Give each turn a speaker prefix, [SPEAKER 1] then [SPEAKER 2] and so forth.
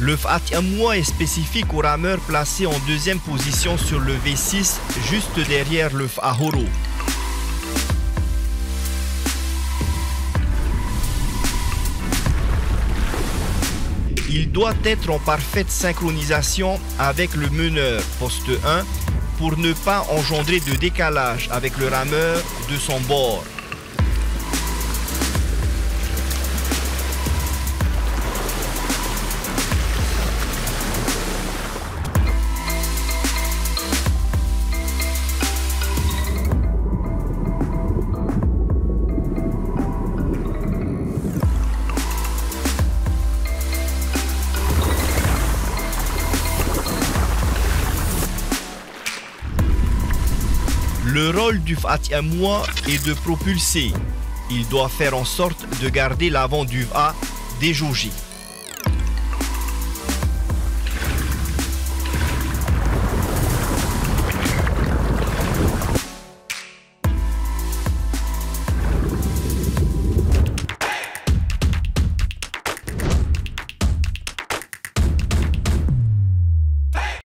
[SPEAKER 1] Le Fatiamoua est spécifique au rameur placé en deuxième position sur le V6, juste derrière le Fahoro. Il doit être en parfaite synchronisation avec le meneur, poste 1, pour ne pas engendrer de décalage avec le rameur de son bord. Le rôle du Fatiamoua est de propulser. Il doit faire en sorte de garder l'avant du Va déjaugé.